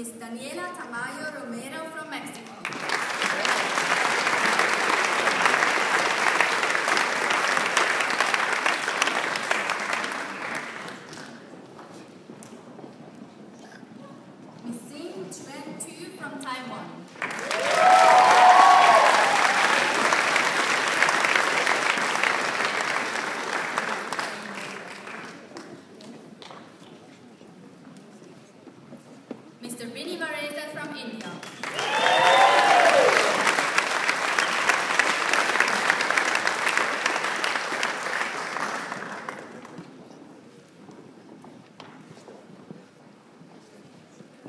Miss Daniela Tamayo Romero from Mexico. Miss Xin Chuan Tu from Taiwan. Mr. Vinny Varese from India.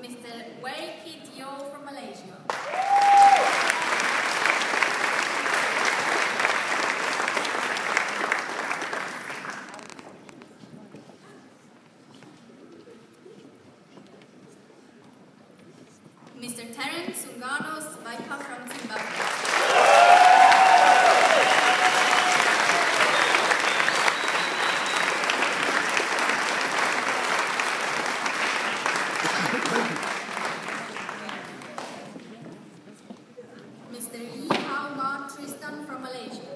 Mr. Wei Kit Yo from Malaysia. Mr. Terence Sunganos Vaika from Zimbabwe. Mr. Yi Hao Ma Tristan from Malaysia.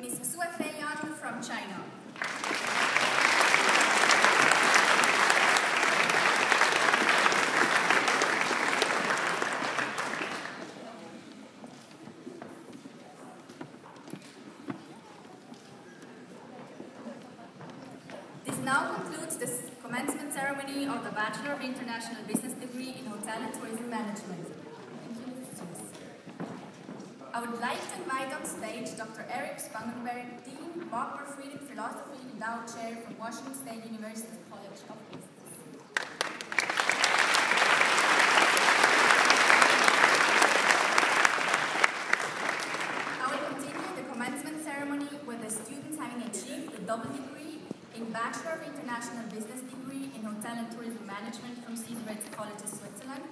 Ms. Sue Fei Yan from China. This now concludes the commencement ceremony of the Bachelor of International Business degree in Hotel and Tourism Management. I would like to invite on stage Dr. Eric Spangenberg, Dean, Wagner Friedrich Philosophy Endowed Chair from Washington State University College of Business. I will continue the commencement ceremony with the students having achieved the double degree in Bachelor of International Business degree in Hotel and Tourism Management from Cesar Ritz College of Switzerland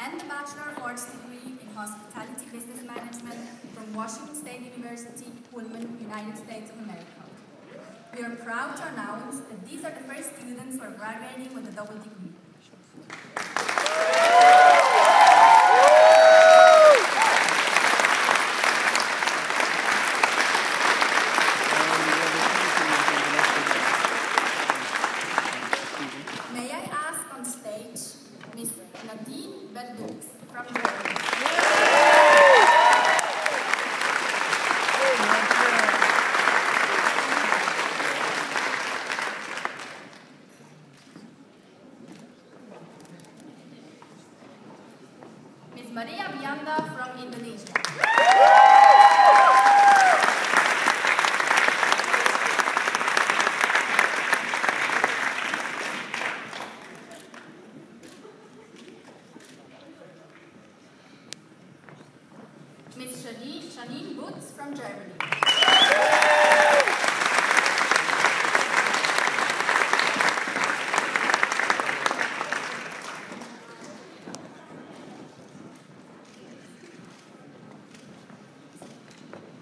and the Bachelor of Arts degree in Hospitality Business Management from Washington State University, Pullman, United States of America. We are proud to announce that these are the first students who are graduating with a double degree. May I ask on stage Miss Nadine Verdux from Maria Vianda from Indonesia. Miss Janine, Janine Butz from Germany.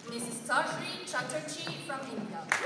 Mrs. Toshri Chatterjee from India.